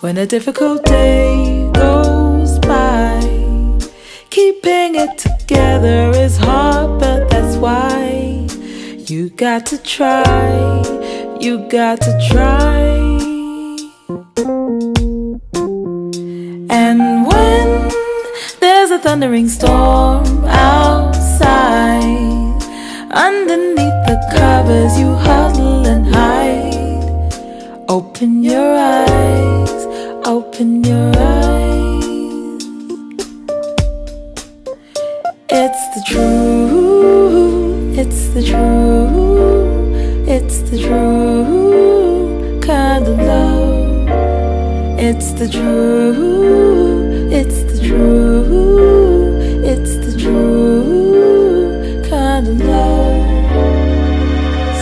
When a difficult day goes by, keeping it together is hard, but that's why. You got to try, you got to try. And when there's a thundering storm outside, underneath the covers you huddle and hide, open your eyes It's the truth, it's the truth, it's the true kind of love. It's the truth, it's the truth, it's the true kind of love.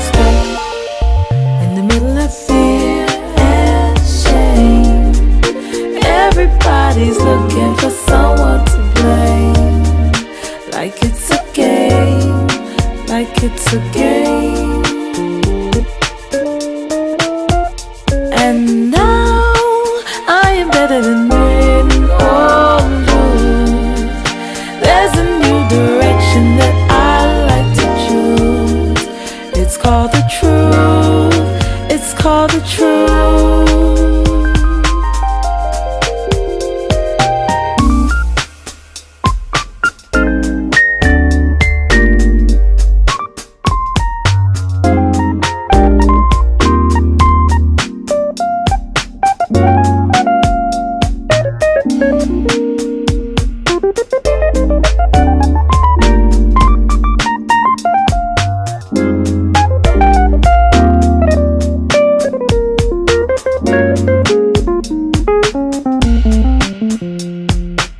Stuck in the middle of fear and shame, everybody's looking for like it's a game And now I am better than win or lose There's a new direction that I like to choose. It's called the truth, it's called the truth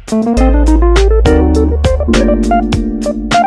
Thank you.